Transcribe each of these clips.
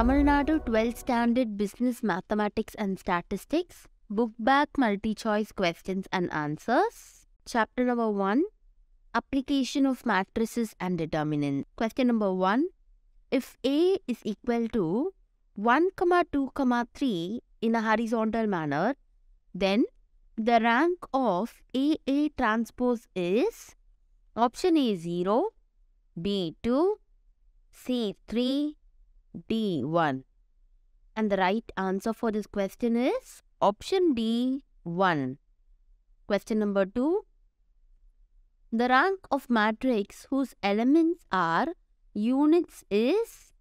Tamil Nadu 12th Standard Business Mathematics and Statistics, Book Back Multi Choice Questions and Answers. Chapter number 1 Application of Matrices and Determinants. Question number 1 If A is equal to 1, comma 2, comma 3 in a horizontal manner, then the rank of AA transpose is option A 0, B 2, C 3, D 1. And the right answer for this question is option D 1. Question number 2. The rank of matrix whose elements are units is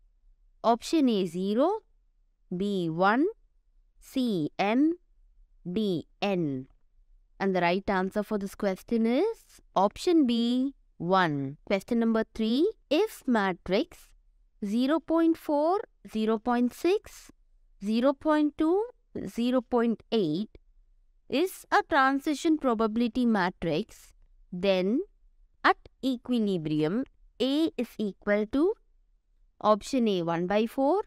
option A 0, B 1, C n, D n. And the right answer for this question is option B 1. Question number 3. If matrix 0.4, 0.6, 0.2, 0.8 is a transition probability matrix, then at equilibrium A is equal to option A 1 by 4,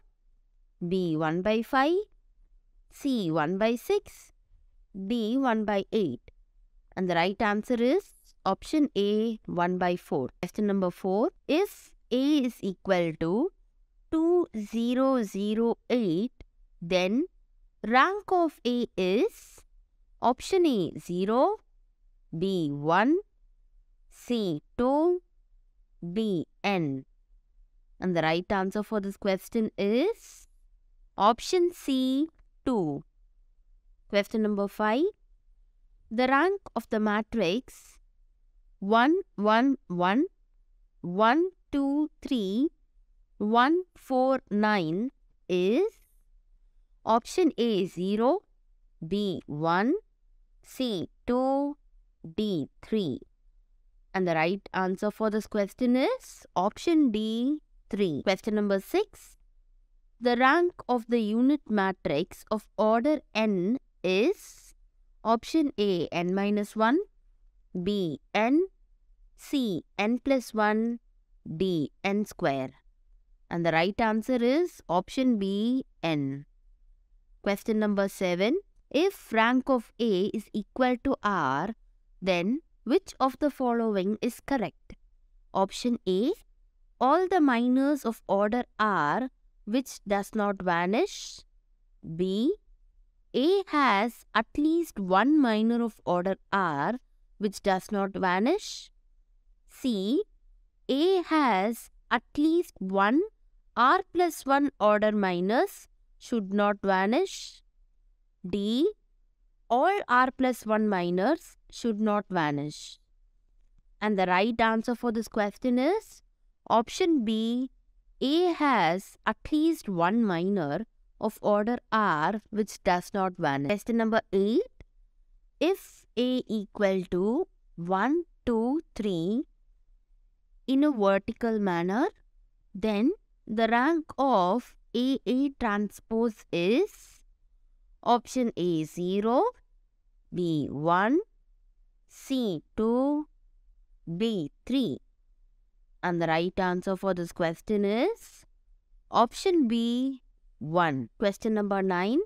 B 1 by 5, C 1 by 6, D 1 by 8. And the right answer is option A 1 by 4. Question number 4. If A is equal to 2008, then rank of A is option A 0, B 1, C 2, D n. And the right answer for this question is option C 2. Question number 5. The rank of the matrix 1, 1, 1, 1, 2, 3, 1, 4, 9 is option A 0, B 1, C 2, D 3. And the right answer for this question is option D 3. Question number 6. The rank of the unit matrix of order n is option A n minus 1, B n, C n plus 1, D n square. And the right answer is option B n. Question number 7. If rank of A is equal to R, then which of the following is correct? Option A. All the minors of order R which does not vanish. B. A has at least one minor of order R which does not vanish. C. A has at least one R plus 1 order minors should not vanish. D. All R plus 1 minors should not vanish. And the right answer for this question is option B. A has at least one minor of order R which does not vanish. Question number 8. If A equal to 1, 2, 3 in a vertical manner, then the rank of AA transpose is option A 0, B 1, C 2, B 3. And the right answer for this question is option B 1. Question number 9.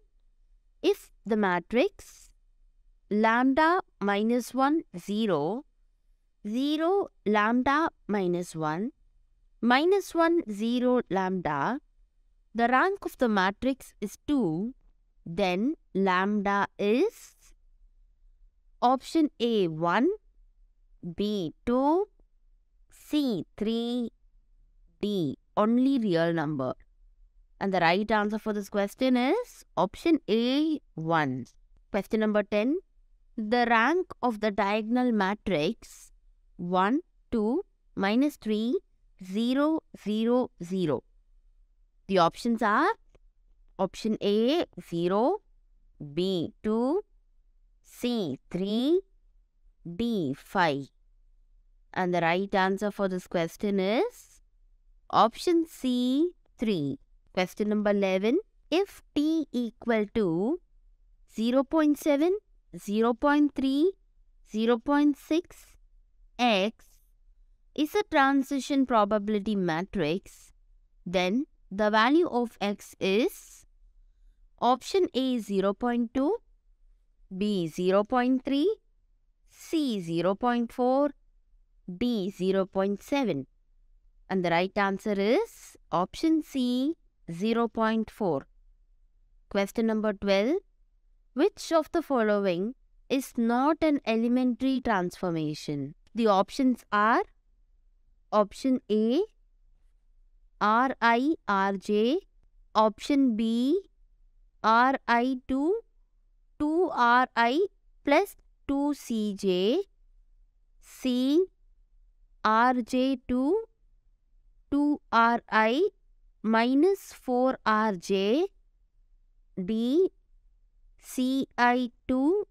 If the matrix lambda minus 1 0 0 lambda minus 1 minus 1 0 lambda. The rank of the matrix is 2 then lambda is option A 1 B 2 C 3 D. Only real number. And the right answer for this question is option A 1 question number 10 the rank of the diagonal matrix 1, 2, minus 3, 0, 0, 0. The options are option A 0, B 2, C 3, D 5. And the right answer for this question is option C 3. Question number 11. If T equal to 0 0.7, 0 0.3, 0 0.6, X is a transition probability matrix, then the value of x is option A 0.2, B 0.3, C 0.4, D 0.7. And the right answer is option C 0.4. Question number 12. Which of the following is not an elementary transformation? The options are option A Ri option B Ri2 2Ri plus 2Cj, C Rj2 2Ri minus 4Rj, D Ci2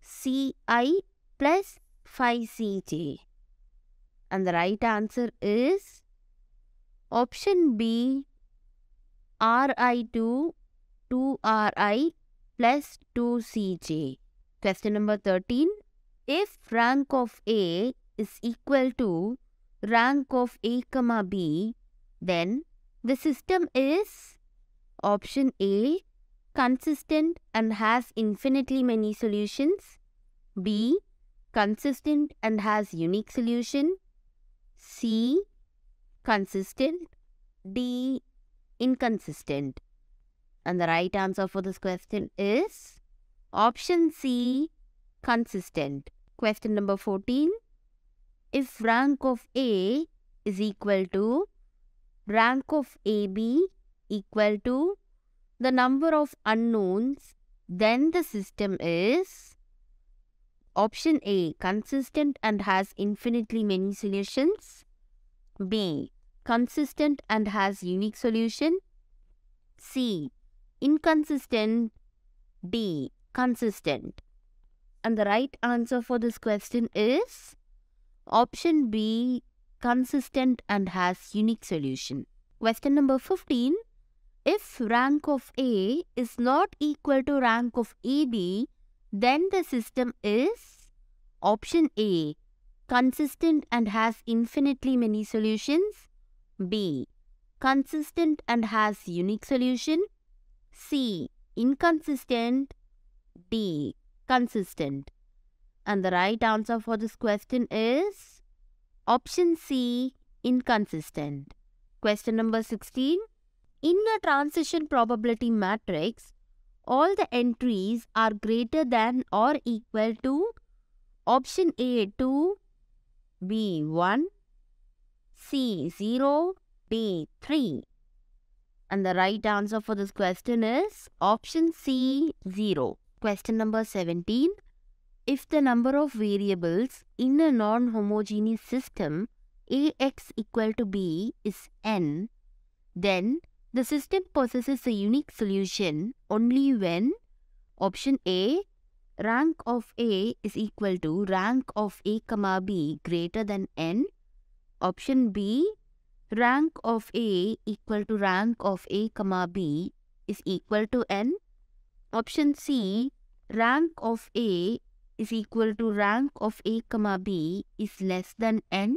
Ci plus 5Cj. And the right answer is option B Ri2 2Ri plus 2Cj. Question number 13. If rank of A is equal to rank of A comma B, then the system is option A consistent and has infinitely many solutions. B consistent and has unique solution. C consistent. D inconsistent. And the right answer for this question is option C consistent. Question number 14. If rank of A is equal to rank of AB equal to the number of unknowns, then the system is option A consistent and has infinitely many solutions. B consistent and has unique solution. C inconsistent. D consistent. And the right answer for this question is option B consistent and has unique solution. Question number 15. If rank of A is not equal to rank of AB, then the system is option A consistent and has infinitely many solutions. B consistent and has unique solution. C inconsistent. D consistent. And the right answer for this question is option C, inconsistent. Question number 16. In a transition probability matrix, all the entries are greater than or equal to option A 2, B 1, C 0, D 3. And the right answer for this question is option C 0. Question number 17. If the number of variables in a non-homogeneous system Ax equal to b is n, then the system possesses a unique solution only when option A rank of A is equal to rank of A comma B greater than n, option B rank of A equal to rank of A comma B is equal to n, option C rank of A is equal to rank of A comma B is less than n?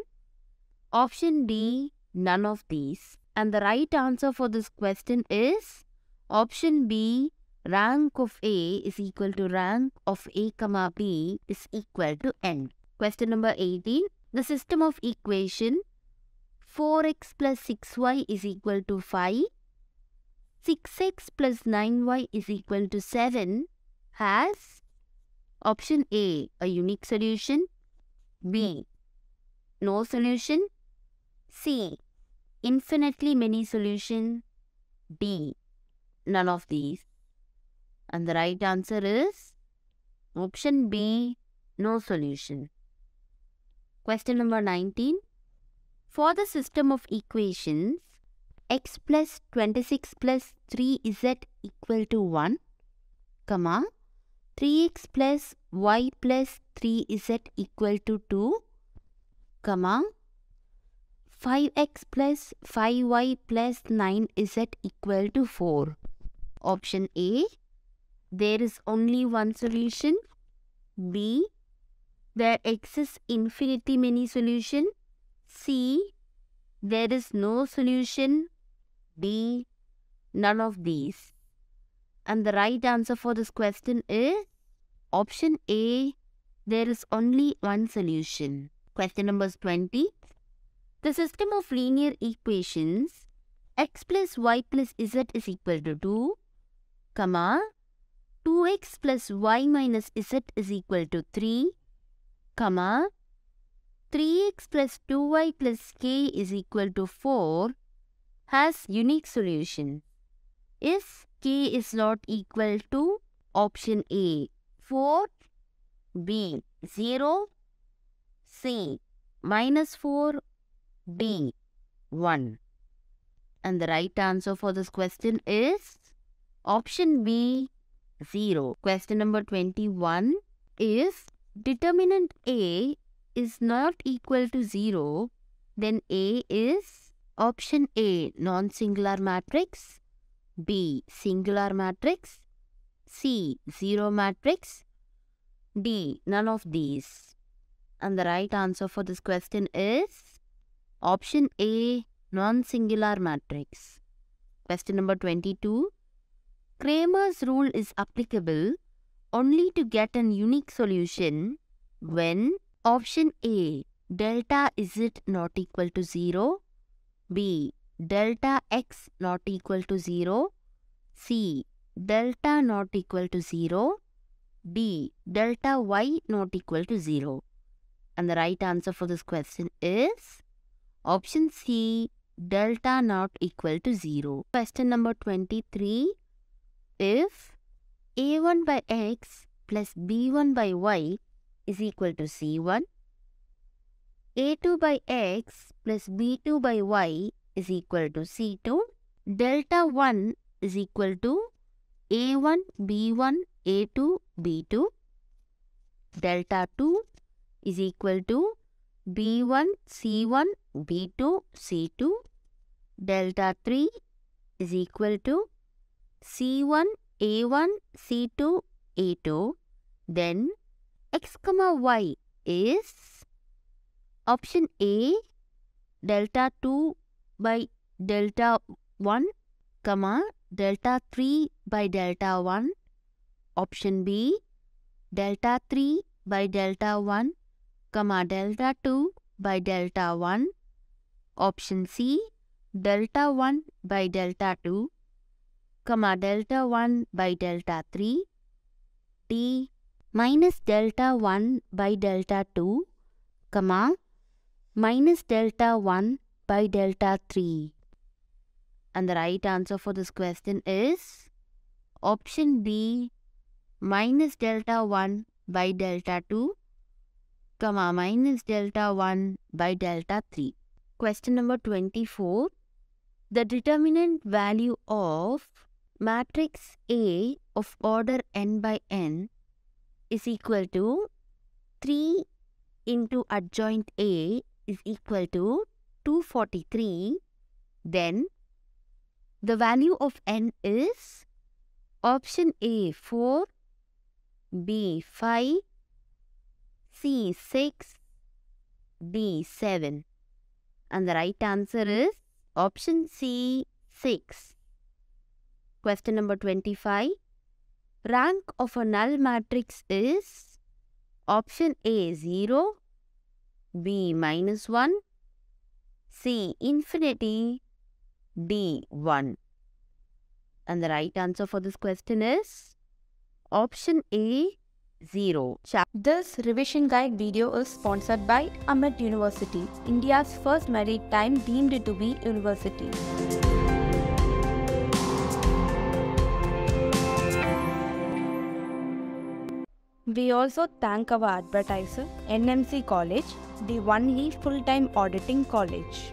Option D, none of these. And the right answer for this question is option B, rank of A is equal to rank of A comma B is equal to n. Question number 18. The system of equation 4x plus 6y is equal to 5, 6x plus 9y is equal to 7 has Option A, a unique solution. B, no solution. C, infinitely many solution. B. none of these. And the right answer is option B, no solution. Question number 19. For the system of equations, x plus 26 plus 3z equal to 1, comma, 3x plus y plus 3z equal to 2, comma, 5x plus 5y plus 9z equal to 4. Option A, there is only one solution. B, there exists infinity many solution. C, there is no solution. D. None of these. And the right answer for this question is option A. There is only one solution. Question number 20. The system of linear equations x plus y plus z is equal to 2, comma, 2x plus y minus z is equal to 3, comma, 3x plus 2y plus k is equal to 4 has unique solution. If k is not equal to option A 4, B 0, C minus 4, D 1. And the right answer for this question is option B 0. Question number 21 If determinant A is not equal to 0, then A is option A non-singular matrix, B. Singular matrix. C. Zero matrix. D. None of these. And the right answer for this question is option A. Non-singular matrix. Question number 22. Cramer's rule is applicable only to get an unique solution when option A. Delta is it not equal to 0? B delta x not equal to 0, C. Delta not equal to 0, D. Delta y not equal to 0. And the right answer for this question is option C. Delta not equal to 0. Question number 23. If a1 by x plus b1 by y is equal to c1, a2 by x plus b2 by y is equal to C2. Delta 1 is equal to A1, B1, A2, B2. Delta 2 is equal to B1, C1, B2, C2. Delta 3 is equal to C1, A1, C2, A2. Then x comma y is option A delta 2 by delta 1 comma delta 3 by delta 1 option B delta 3 by delta 1 comma delta 2 by delta 1 option C delta 1 by delta 2 comma delta 1 by delta 3 D minus delta 1 by delta 2 comma minus delta 1 by delta 3? And the right answer for this question is option B minus delta 1 by delta 2 comma minus delta 1 by delta 3. Question number 24. The determinant value of matrix A of order n by n is equal to 3 into adjoint A is equal to 243, then the value of n is option A 4, B 5, C 6, D 7. And the right answer hmm. is option C 6. Question number 25. Rank of a null matrix is option A 0, B minus 1, C. Infinity. D. 1. And the right answer for this question is option A. 0. This revision guide video is sponsored by AMET University, India's first maritime deemed to be university. We also thank our advertiser, NMC College, the One only full-time auditing college.